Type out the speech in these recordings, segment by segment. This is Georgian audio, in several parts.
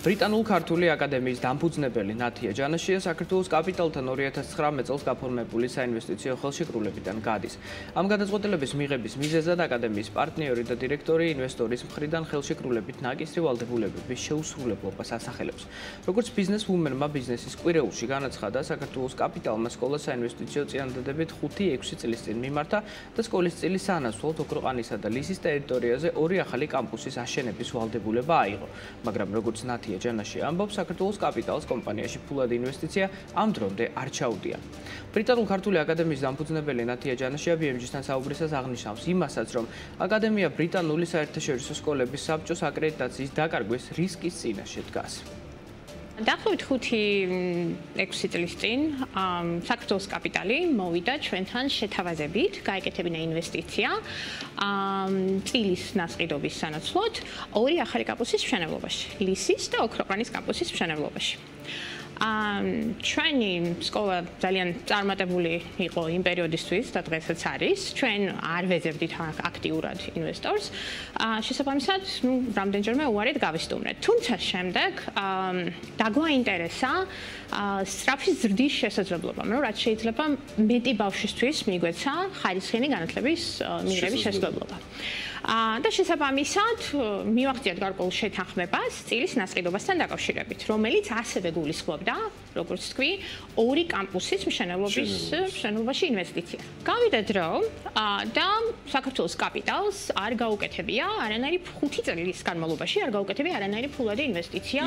ბრიტანულ-ქართული აკადემიის დამფუძნებელი ნათია ჯანაშია საქართველოს კაპიტალთან 2019 წელს გაფორმებული საინვესტიციო ხელშეკრულებიდან გადის. ამ გადაწყვეტილების მიღების მიზეზად აკადემიის პარტნიორი და დირექტორი ინვესტორის მხრიდან ხელშეკრულებით ნაკისრი ვალდებულებების შეუსრულებლობას ასახელებს. როგორც ბიზნეს ვუმენმა ბიზნესის კვირეულში განაცხადა, საქართველოს კაპიტალმა სკოლას საინვესტიციო წინადადებით 5-6 წლის წინ მიმართა და სკოლის წილის სანაცვლოდ ოქროყანისა და ლისის ტერიტორიაზე ორი ახალი კამპუსის აშენების ვალდებულება აიღო. მაგრამ როგორც ნათია მათია ჯანაში ამბობს საქართველოს კაპიტალს კომპანიაში ფულად ინვესტიცია ამ დრომდე არ ჩაუდია. ბრიტანულ-ქართული აკადემიის დამფუძნებელი ნათია ჯანაშია BMG-სთან საუბრისას აღნიშნავს იმასაც, რომ აკადემია ბრიტანული საერთაშორისო სკოლების საბჭოს აკრედიტაციის დაკარგვის რისკის წინაშე დგას. დაახლოებით 5-6 წლის წინ საქართველოს კაპიტალი მოვიდა ჩვენთან შეთავაზებით, გაეკეთებინა ინვესტიცია წილის ნასყიდობის სანაცვლოდ ორი ახალი კამპუსის მშენებლობაში, ლისის და ოქროყანის კამპუსის მშენებლობაში. ჩვენი სკოლა ძალიან წარმატებული იყო იმ პერიოდისთვის და დღესაც არის. ჩვენ არ ვეძებდით აქტიურად ინვესტორს. შესაბამისად, ნუ რამდენჯერმე უარით გავისტუმრეთ. თუმცა შემდეგ დაგვაინტერესა აა სტრაფის ზრდის შესაძლებლობა, რომ რაც შეიძლება მეტი ბავშვისთვის მიგვეცა ხარისხიანი განათლების მიღების შესაძლებლობა. და შესაბამისად მივახციეთ გარკვეულ შეთანხმებას წილის ნასყიდობასთან დაკავშირებით, რომელიც ასევე გულისხმობდა, როგორც თქვი, ორი კამპუსის მშენებლობის მშენებლობაში ინვესტიცია. გავიდა დრო და საქართველოს კაპიტალს არ გაუკეთებია არანაირი 5 წლის განმავლობაში არ გაუკეთებია არანაირი ფულადი ინვესტიცია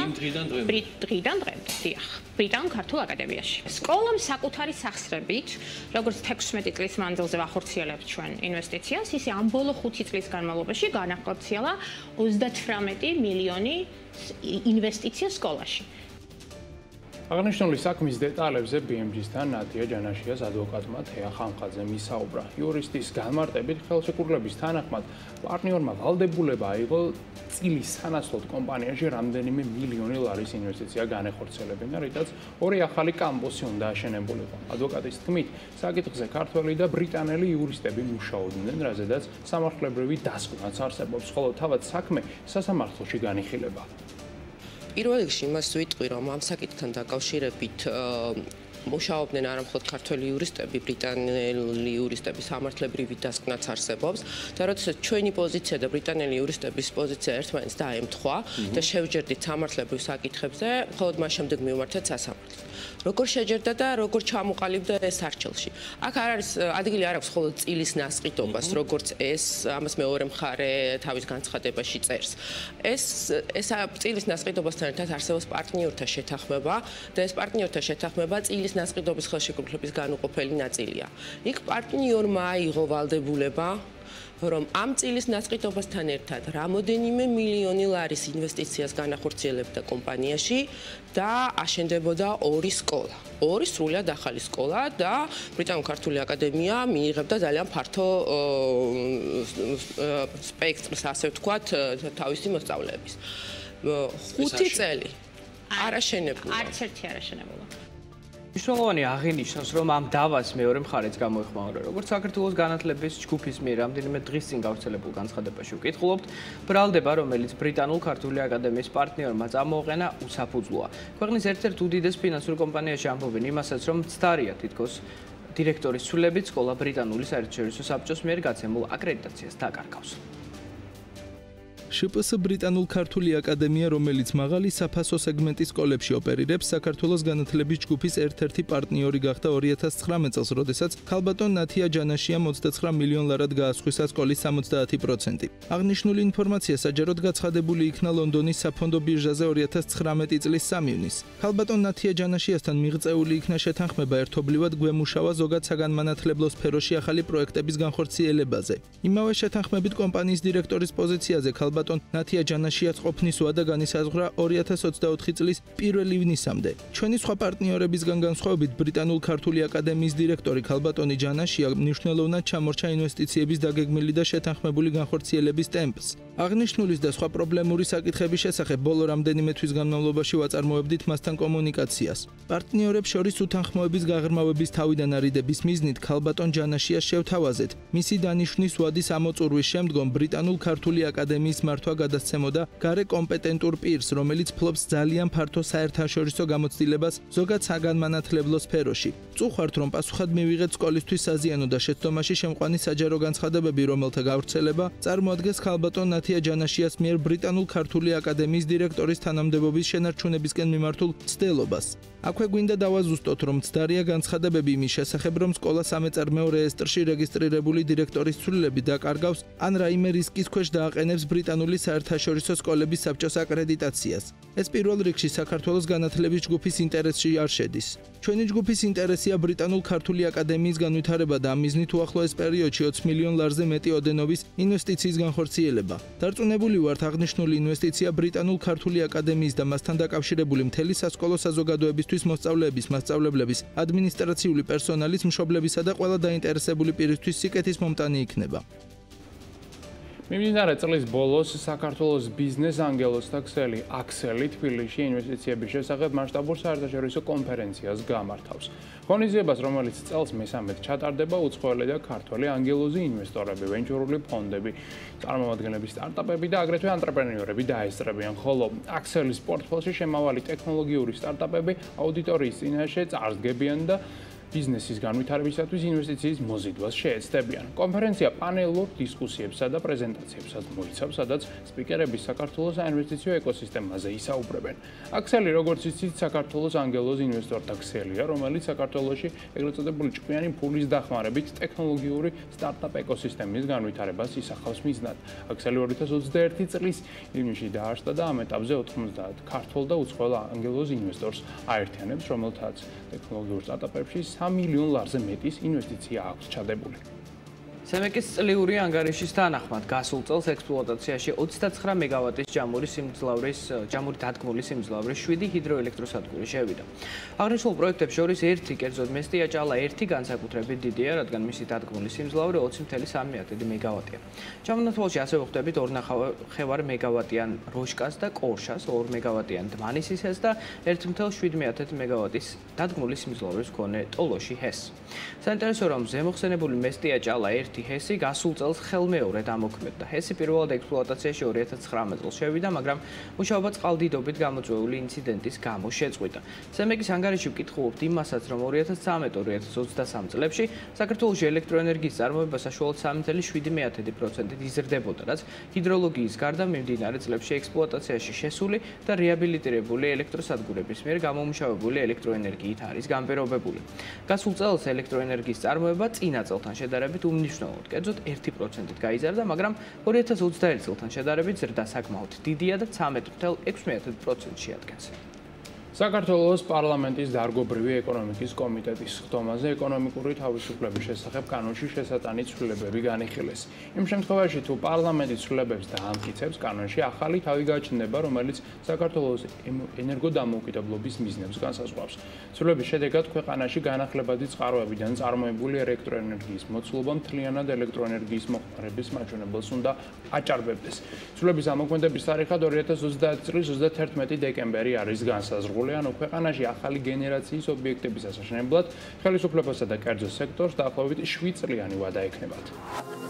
ბრიტანიდან დღემდე. დიახ, ბრიტან ქართულ აკადემიაში. სკოლამ საკუთარი სახსრებით, როგორც 16 წლის მანძილზე ვახორციელებთ ჩვენ ინვესტიციას, ისე ამ ბოლო 5 წლის განმავლობაში განახორციელა 38 მილიონი ინვესტიცია სკოლაში. აღნიშნული საქმის დეტალებზე BMG-სთან ნატია ჯანაშიას ადვოკატმა თეა ხამხაძე მისაუბრა. იურისტის განმარტებით ხელშეკრულების თანახმად პარტნიორმა ვალდებულება აიღო წილის სანაცვლოდ კომპანიაში რამდენიმე მილიონი ლარის ინვესტიცია განეხორციელებინა, რითაც ორი ახალი კამპუსი უნდა აშენებულიყო. ადვოკატის თქმით, საკითხზე ქართველი და ბრიტანელი იურისტები მუშაობდნენ, რაზედაც სამართლებრივი დასკვნაც არსებობს, ხოლო თავად საქმე სასამართლოში განიხილება. პირველ რიგში იმას ვიტყვი, რომ ამ საკითხთან დაკავშირებით მუშაობდნენ არა მხოლოდ ქართველი იურისტები, ბრიტანელი იურისტები სამართლებრივი დასკვნაც არსებობს და როდესაც ჩვენი პოზიცია და ბრიტანელი იურისტების პოზიცია ერთმანეთს დაემთხვა და შევჯერდით სამართლებრივ საკითხებზე, მხოლოდ მას შემდეგ მივმართეთ სასამართლოს. როგორ შეჯერდა და როგორ ჩამოყალიბდა ეს არჩილში. აქ არ არის ადგილი არ აქვს მხოლოდ წილის ნასყიდობას, როგორც ეს ამას მეორე მხარე თავის განცხადებაში წერს. ეს ეს წილის ნასყიდობასთან ერთად არსებობს პარტნიორთა შეთანხმება და ეს პარტნიორთა შეთანხმება წილის ნასყიდობის ხელშეკრულების განუყოფელი ნაწილია. იქ პარტნიორმა აიღო ვალდებულება რომ ამ წილის ნაცვლითობასთან ერთად რამოდენიმე მილიონი ლარის ინვესტიციას განახორციელებდა კომპანიაში და აშენდებოდა ორი სკოლა. ორი სრულად ახალი სკოლა და ბრიტანულ-ქართული აკადემია მიიღებდა ძალიან ფართო სპექტრს, ასე ვთქვათ, თავისი მოსწავლეების. 5 წელი არ აშენებულა. არც ერთი არ აშენებულა. მნიშვნელოვანი აღინიშნოს, რომ ამ დავას მეორე მხარეც გამოიხმაურა, როგორც საქართველოს განათლების ჯგუფის მიერ რამდენიმე დღის წინ გავრცელებულ განცხადებაში ვკითხულობთ, ბრალდება, რომელიც ბრიტანულ-ქართული აკადემიის პარტნიორმა წამოაყენა უსაფუძვლოა. ქვეყნის ერთ-ერთ უდიდეს ფინანსურ კომპანიაში ამბობენ იმასაც, რომ ცდარია თითქოს დირექტორის ცვლილებით სკოლა ბრიტანული საერთაშორისო საბჭოს მიერ გაცემულ აკრედიტაციას დაკარგავს. შპს ბრიტანულ-ქართული აკადემია, რომელიც მაღალი საფასო სეგმენტის სკოლებში ოპერირებს, საქართველოს განათლების ჯგუფის ერთ-ერთი პარტნიორი გახდა 2019 წელს, როდესაც ქალბატონ ნათია ჯანაშია 29 მილიონ ლარად გაასხვისა სკოლის 70%. აღნიშნული ინფორმაცია საჯაროდ გაცხადებული იქნა ლონდონის საფონდო ბირჟაზე 2019 წლის 3 ივნისს. ქალბატონ ნათია ჯანაშიასთან მიღწეული იქნა შეთანხმება ერთობლივად გვემუშავა ზოგად საგანმანათლებლო სფეროში ახალი პროექტების განხორციელებაზე. იმავე შეთანხმებით კომპანიის დირექტორის პოზიციაზე ქალბატონ ბატონ ნათია ჯანაშიაც ყოფნის ვადა განისაზღვრა 2024 წლის 1 ივნისამდე. ჩვენი სხვა პარტნიორებისგან განსხვავებით ბრიტანულ-ქართული აკადემიის დირექტორი ქალბატონი ჯანაშია მნიშვნელოვნად ჩამორჩა ინვესტიციების დაგეგმილი და შეთანხმებული განხორციელების ტემპს. აღნიშნულის და სხვა პრობლემური საკითხების შესახებ ბოლო რამდენიმე თვის განმავლობაში ვაწარმოებდით მასთან კომუნიკაციას. პარტნიორებს შორის უთანხმოების გაღრმავების თავიდან არიდების მიზნით ქალბატონ ჯანაშიას შევთავაზეთ. მისი დანიშვნის ვადის ამოწურვის შემდგომ ბრიტანულ-ქართული აკადემიის მართვა გადასცემოდა გარე კომპეტენტურ პირს, რომელიც ფლობს ძალიან ფართო საერთაშორისო გამოცდილებას ზოგად საგანმანათლებლო სფეროში. წუხართ რომ პასუხად მივიღეთ სკოლისთვის საზიანო და შეცდომაში შემყვანი საჯარო განცხადებები, რომელთა გავრცელება წარმოადგენს ქალბატონ ნათია ჯანაშიას მიერ ბრიტანულ-ქართული აკადემიის დირექტორის თანამდებობის შენარჩუნებისკენ მიმართულ ცდელობას. აქვე გვინდა დავაზუსტოთ, რომ ცდარია განცხადებები იმის შესახებ, რომ სკოლა სამეწარმეო რეესტრში რეგისტრირებული დირექტორის ცვლილები დაკარგავს ან რაიმე რისკის ქვეშ დააყენებს ბრიტანული საერთაშორისო სკოლების საბჭოს აკრედიტაციას. ეს პირველ რიგში საქართველოს განათლების ჯგუფის ინტერესში არ შედის. ჩვენი ჯგუფის ინტერესია ბრიტანულ-ქართული აკადემიის განვითარება და ამიზნით უახლოეს პერიოდში 20 მილიონ ლარზე მეტი ოდენობის ინვესტიციის განხორციელება. დარწმუნებული ვართ, აღნიშნული ინვესტიცია ბრიტანულ-ქართული აკადემიის და მასთან დაკავშირებული მთელი სასკოლო საზოგადოებისთვის მოსწავლეების, მასწავლებლების, ადმინისტრაციული პერსონალის, მშობლებისა და ყველა დაინტერესებული პირისთვის სიკეთის მომტანი იქნება. მიმდინარე წლის ბოლოს საქართველოს ბიზნეს ანგელოს და ქსელი აქსელი თბილისში ინვესტიციების შესახებ მასშტაბურ საერთაშორისო კონფერენციას გამართავს. ღონისძიებას, რომელიც წელს მესამედ ჩატარდება, უცხოელი და ქართველი ანგელოზი ინვესტორები, ვენჩურული ფონდები, წარმომადგენლები, სტარტაპები და აგრეთვე ანტრეპრენიორები დაესწრებიან, ხოლო აქსელის პორტფოლში შემავალი ტექნოლოგიური სტარტაპები აუდიტორიის წინაშე წარსდგებიან და ბიზნესის განვითარებისათვის ინვესტიციის მოზიდვას შეეცდებიან. კონფერენცია პანელურ დისკუსიებსა და პრეზენტაციებსაც მოიცავს, სადაც სპიკერები საქართველოს საინვესტიციო ეკოსისტემაზე ისაუბრებენ. აქსელი, როგორც იცით, საქართველოს ანგელოზ ინვესტორთა ქსელია, რომელიც საქართველოში ეგრეთ წოდებული ჭკვიანი ფულის დახმარებით ტექნოლოგიური სტარტაპ ეკოსისტემის განვითარებას ისახავს მიზნად. აქსელი 2021 წლის ივნისში დაარსდა და ამ ეტაპზე 90 ქართულ და უცხოელ ანგელოზ ინვესტორს აერთიანებს, რომელთაც ტექნოლოგიურ სტარტაპებში 3 მილიონ ლარზე მეტის ინვესტიცია აქვს ჩადებული. სემეკის წლიური ანგარიშის თანახმად გასულ წელს ექსპლუატაციაში 29 მეგავატის ჯამური სიმძლავრის ჯამური დადგმული სიმძლავრის 7 ჰიდროელექტროსადგური შევიდა. აღნიშნულ პროექტებს შორის ერთი კერძოდ მესტია ჭალა ერთი განსაკუთრებით დიდია, რადგან მისი დადგმული სიმძლავრი 20.3 მეგავატია. ჩამონათვალში ასევე ხვდებით 2.5 მეგავატიან როშკას და კორშას, 2 მეგავატიან დმანისისას და 1.7 მეგავატის დადგმული სიმძლავრის მქონე ტოლოში ჰეს. საინტერესო რომ ზემოხსენებული მესტია ჭალა ერთი ერთი ჰესი გასულ წელს ხელმეორედ ამოქმედდა. ჰესი პირველად ექსპლუატაციაში 2019 წელს შევიდა, მაგრამ მუშაობა წყალდიდობით გამოწვეული ინციდენტის გამო შეწყვიტა. სემეკის ანგარიში ვკითხულობთ იმასაც, რომ 2013-2023 წლებში საქართველოს ელექტროენერგიის წარმოება საშუალოდ 3.7%-ით იზრდებოდა, რაც ჰიდროლოგიის გარდა მიმდინარე წლებში ექსპლუატაციაში შესული და რეაბილიტირებული ელექტროსადგურების მიერ გამომუშავებული ელექტროენერგიით არის გამპირობებული. გასულ წელს ელექტროენერგიის წარმოება წინა წელთან შედარებით უმნიშვნელო მნიშვნელოვნად. კერძოდ 1%-ით გაიზარდა, მაგრამ 2021 წელთან შედარებით ზრდა საკმაოდ დიდია და 13.6%-ში შეადგენს. საქართველოს პარლამენტის დარგობრივი ეკონომიკის კომიტეტის ხდომაზე ეკონომიკური თავისუფლების შესახებ კანონში შესატანი ცვლილებები განიხილეს. იმ შემთხვევაში, თუ პარლამენტი ცვლილებებს დაამტკიცებს, კანონში ახალი თავი გაჩნდება, რომელიც საქართველოს ენერგოდამოუკიდებლობის მიზნებს განსაზღვრავს. ცვლილების შედეგად ქვეყანაში განახლებადი წყაროებიდან წარმოებული ელექტროენერგიის მოცულობა მთლიანად ელექტროენერგიის მოხმარების მაჩვენებელს უნდა აჭარბებდეს. ცვლილების ამოქმედების თარიღად 2030 წლის 31 დეკემბერი არის განსაზღვრული. აღებული, ანუ ქვეყანაში ახალი გენერაციის ობიექტების ასაშენებლად ხელისუფლებასა და კერძო სექტორს დაახლოებით 7 წლიანი ვადა ექნებათ.